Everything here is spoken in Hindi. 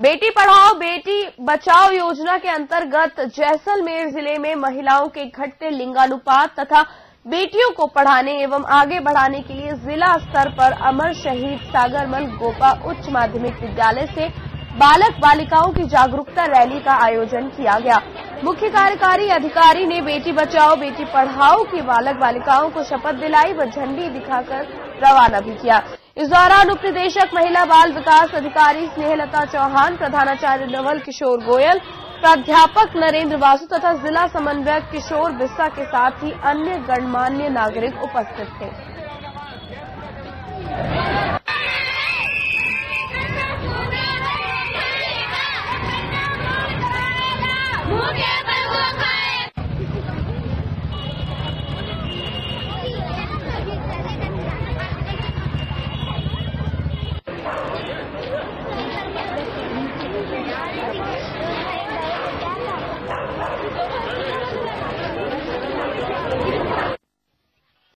बेटी पढ़ाओ, बेटी बचाओ योजना के अंतर्गत जैसलमेर ज़िले में महिलाओं के घटते लिंगानुपात तथा बेटियों को पढ़ाने एवं आगे बढ़ाने के लिए जिला स्तर पर अमर शहीद सागरमल गोपा उच्च माध्यमिक विद्यालय से बालक बालिकाओं की जागरूकता रैली का आयोजन किया गया। मुख्य कार्यकारी अधिकारी ने बेटी बचाओ, बेटी पढ़ाओ की बालक बालिकाओं को शपथ दिलाई व झंडी दिखाकर रवाना भी किया। इस दौरान उप निदेशक महिला बाल विकास अधिकारी स्नेहलता चौहान, प्रधानाचार्य नवल किशोर गोयल, प्राध्यापक नरेंद्र वासु तथा जिला समन्वयक किशोर बिस्सा के साथ ही अन्य गणमान्य नागरिक उपस्थित थे।